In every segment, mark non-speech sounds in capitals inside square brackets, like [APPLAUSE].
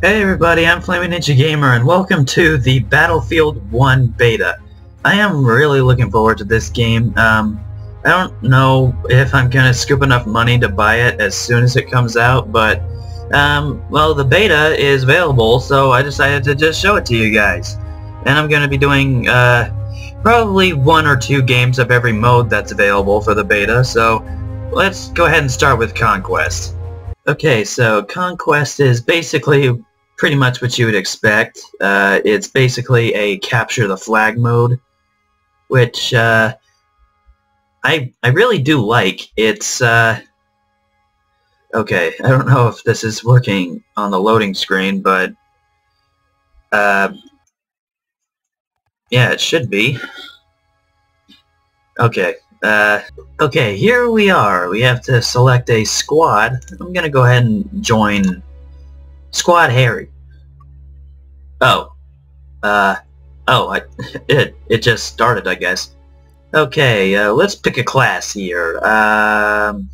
Hey everybody, I'm Flaming Ninja Gamer and welcome to the Battlefield 1 beta. I am really looking forward to this game. Um, I don't know if I'm gonna scoop enough money to buy it as soon as it comes out, but um, well, the beta is available, so I decided to just show it to you guys. And I'm gonna be doing uh, probably one or two games of every mode that's available for the beta, so let's go ahead and start with Conquest. Okay, so Conquest is basically pretty much what you would expect. Uh, it's basically a capture the flag mode, which uh, I I really do like. It's uh, okay. I don't know if this is working on the loading screen, but uh, yeah, it should be. Okay. Uh, okay, here we are. We have to select a squad. I'm gonna go ahead and join Squad Harry. Oh. Uh, oh, I, [LAUGHS] it, it just started, I guess. Okay, uh, let's pick a class here. Um,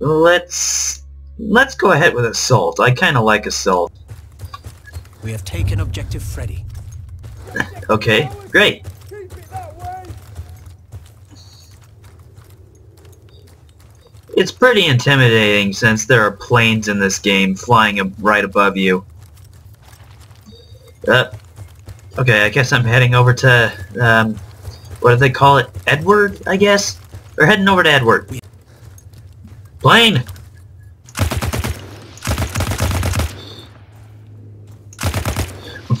let's, let's go ahead with Assault. I kind of like Assault. We have taken Objective Freddy. [LAUGHS] Okay, great. It's pretty intimidating since there are planes in this game flying right above you. Uh, okay, I guess I'm heading over to, um, what do they call it? Edward, I guess? We're heading over to Edward. Plane! [LAUGHS]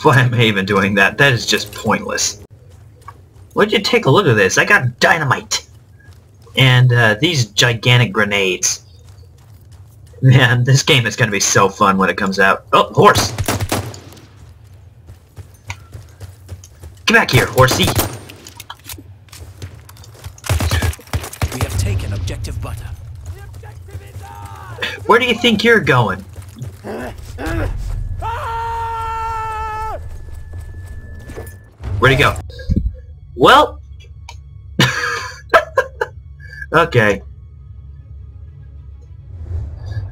Why am I even doing that? That is just pointless. Would you take a look at this? I got dynamite! And uh, these gigantic grenades. Man, this game is going to be so fun when it comes out. Oh, horse! Get back here, horsey! We have taken Objective Butter. Where do you think you're going? Where'd he go? Well... okay.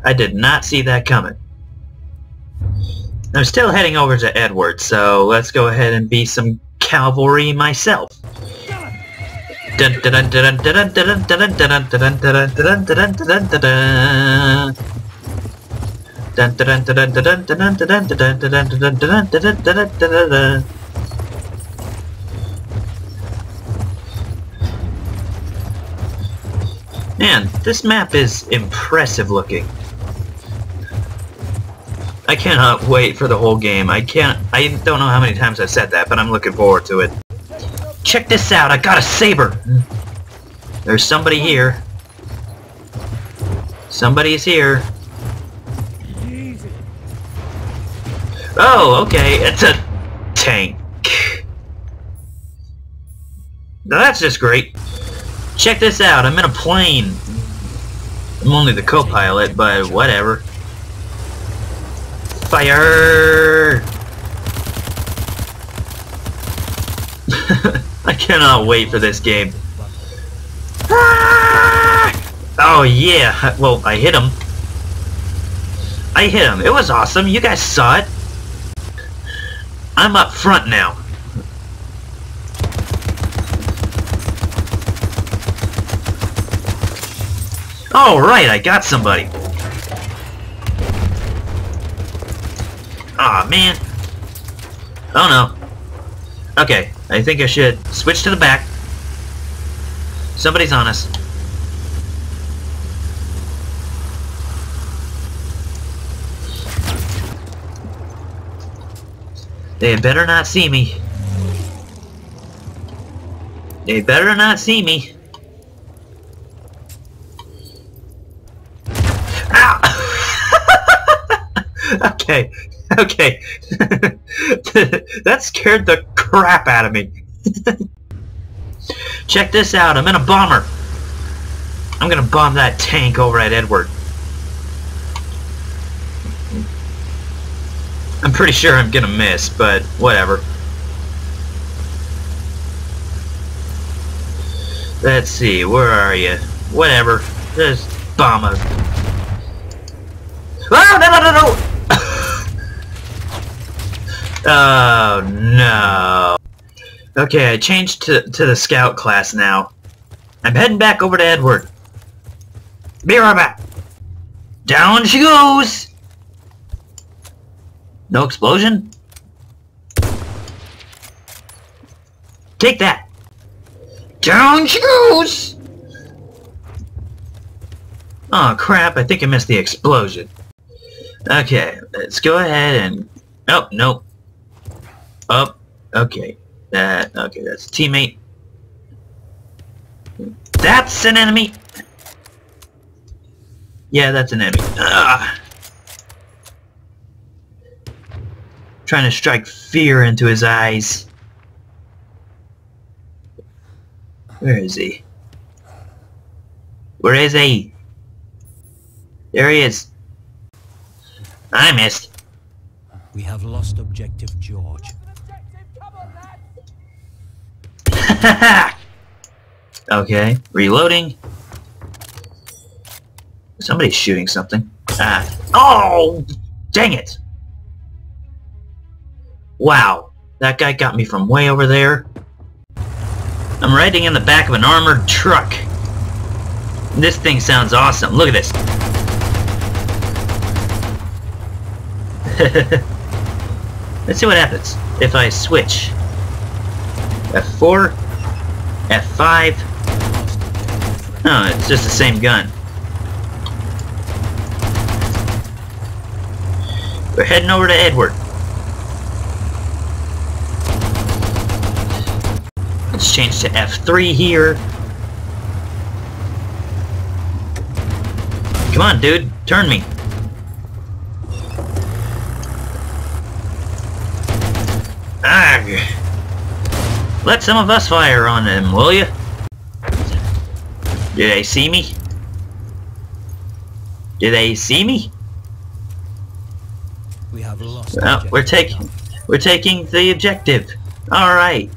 I did not see that coming. I'm still heading over to Edward, so let's go ahead and be some cavalry myself. Man, this map is impressive looking. I cannot wait for the whole game. I can't, I don't know how many times I've said that, but I'm looking forward to it. Check this out, I got a saber! There's somebody here. Somebody's here. Oh, okay, it's a tank. Now that's just great. Check this out, I'm in a plane. I'm only the co-pilot, but whatever. Fire! [LAUGHS] I cannot wait for this game. Ah! Oh yeah, well I hit him. I hit him. It was awesome. You guys saw it. I'm up front now. All right, I got somebody. Aw, oh, man. Oh, no. Okay, I think I should switch to the back. Somebody's on us. They better not see me. They better not see me. Okay, [LAUGHS] okay. [LAUGHS] that scared the crap out of me. [LAUGHS] Check this out, I'm in a bomber. I'm gonna bomb that tank over at Edward. I'm pretty sure I'm gonna miss, but whatever. Let's see, where are you? Whatever. Just bomb a ah, no! Oh no. Okay, I changed to, to the scout class now. I'm heading back over to Edward. Be right back. Down she goes! No explosion? Take that! Down she goes! Oh crap, I think I missed the explosion. Okay, let's go ahead and... Oh, nope. Oh, okay. That, okay, that's teammate. That's an enemy! Yeah, that's an enemy. Ugh. Trying to strike fear into his eyes. Where is he? Where is he? There he is. I missed. We have lost objective George. [LAUGHS] okay, reloading. Somebody's shooting something. Ah. Oh! Dang it! Wow, that guy got me from way over there. I'm riding in the back of an armored truck. This thing sounds awesome. Look at this. [LAUGHS] Let's see what happens if I switch. F4, F5. Oh, it's just the same gun. We're heading over to Edward. Let's change to F3 here. Come on, dude. Turn me. Ugh. Let some of us fire on them, will you? Do they see me? Do they see me? We have lost. Oh, we're taking we're taking the objective. All right.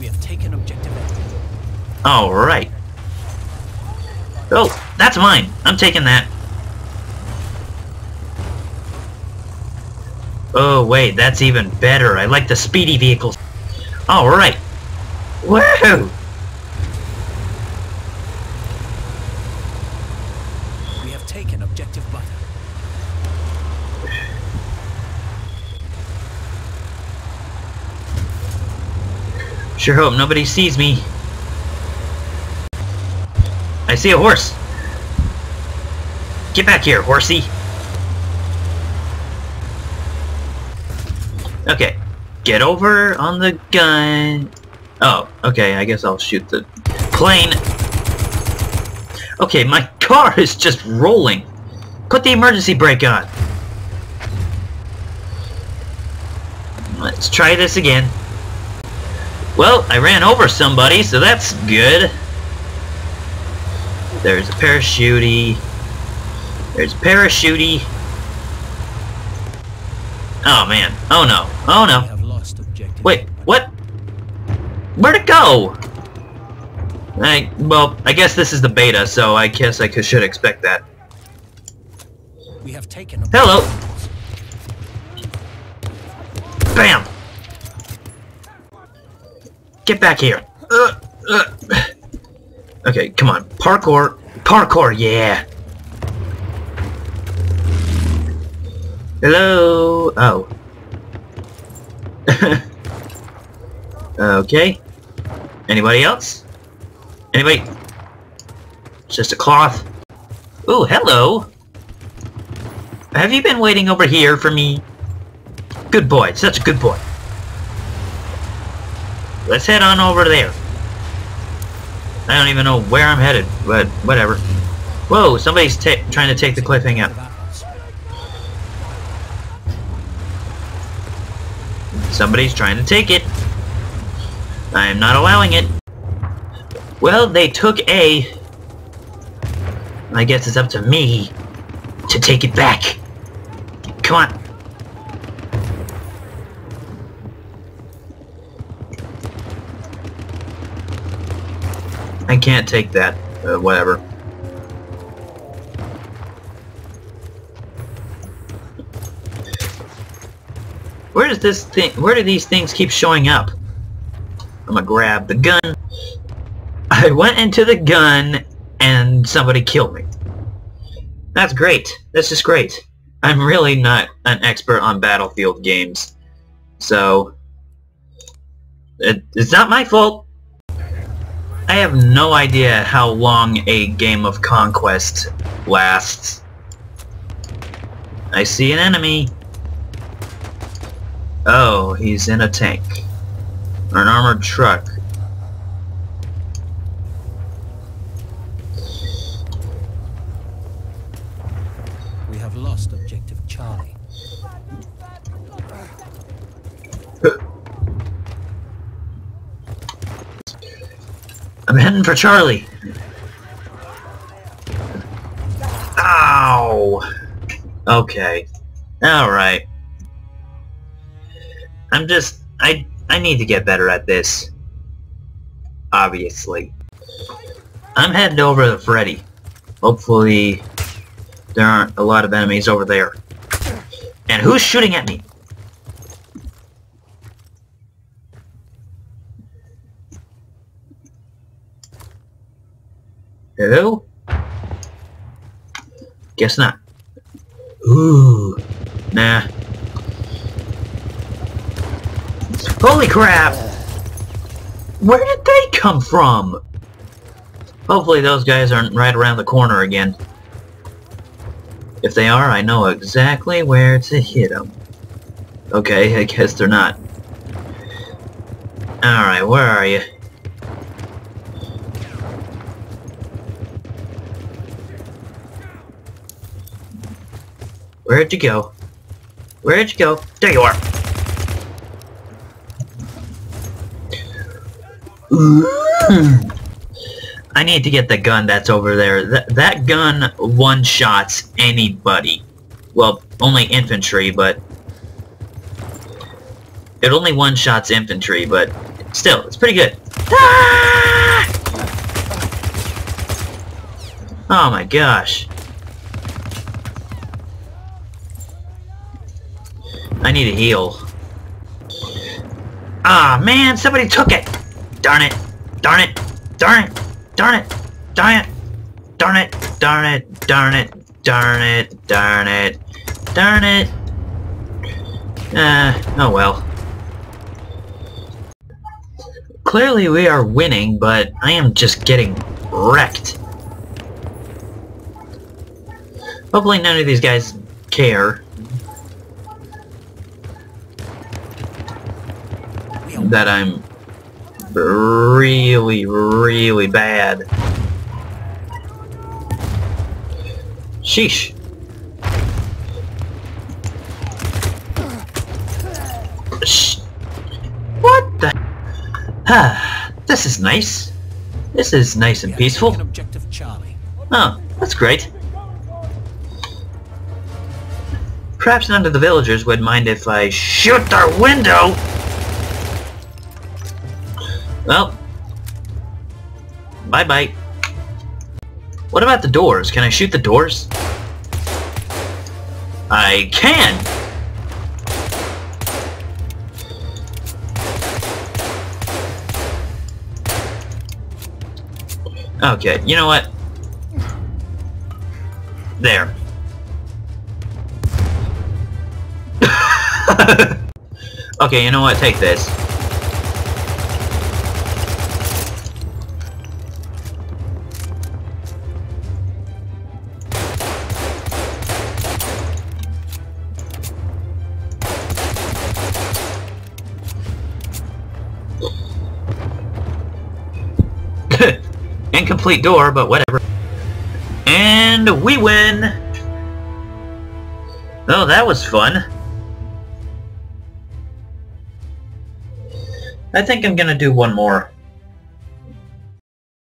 We have taken objective. All right. Oh, that's mine. I'm taking that. Oh wait, that's even better. I like the speedy vehicles. All right. Woohoo! We have taken objective butter. Sure hope nobody sees me. I see a horse. Get back here, horsey. Okay. Get over on the gun. Oh, okay, I guess I'll shoot the plane. Okay, my [LAUGHS] car is just rolling. Put the emergency brake on. Let's try this again. Well, I ran over somebody, so that's good. There's a parachutey. There's a parachutey. Oh man. Oh no. Oh no. have lost objective. Wait, what? Where'd it go? I, well, I guess this is the beta, so I guess I should expect that. We have taken. Hello. Bam! Get back here. Uh, uh. [SIGHS] Okay, come on. Parkour. Parkour, yeah. Hello. Oh. [LAUGHS] okay. Anybody else? Anybody? It's just a cloth. Ooh, hello. Have you been waiting over here for me? Good boy, such a good boy. Let's head on over there. I don't even know where I'm headed, but whatever. Whoa, somebody's trying to take the cliffhanger out. Somebody's trying to take it. I am not allowing it. Well, they took A. I guess it's up to me to take it back. Come on. I can't take that. Uh, whatever. Where does this thing, where do these things keep showing up? I'm gonna grab the gun. I went into the gun and somebody killed me. That's great. This is great. I'm really not an expert on Battlefield games. So, it, it's not my fault. I have no idea how long a game of Conquest lasts. I see an enemy. Oh, he's in a tank. Or an armored truck. We have lost objective Charlie. I'm heading for Charlie. Ow! Okay. Alright. I'm just... I, I need to get better at this. Obviously. I'm heading over to Freddy. Hopefully there aren't a lot of enemies over there. And who's shooting at me? Who? Guess not. Ooh. Nah. Holy crap! Where did they come from? Hopefully those guys aren't right around the corner again. If they are, I know exactly where to hit them. Okay, I guess they're not. Alright, where are you? Where'd you go? Where'd you go? There you are! I need to get the gun that's over there. Th that gun one-shots anybody. Well, only infantry, but... It only one-shots infantry, but still, it's pretty good. Ah! Oh my gosh. I need a heal. Ah, man, somebody took it! Darn it! Darn it! Darn it! Darn it! Darn it! Darn it! Darn it! Darn it! Darn it! Darn it! Darn it! Uh, oh well. Clearly we are winning, but I am just getting wrecked. Hopefully none of these guys care. that I'm really, really bad. Sheesh. Shh. What the? Ah, this is nice. This is nice and peaceful. Oh, that's great. Perhaps none of the villagers would mind if I shoot their window. Well, bye-bye. What about the doors? Can I shoot the doors? I can! Okay, you know what? There. [LAUGHS] okay, you know what? Take this. Incomplete door, but whatever. And we win! Oh, that was fun. I think I'm gonna do one more.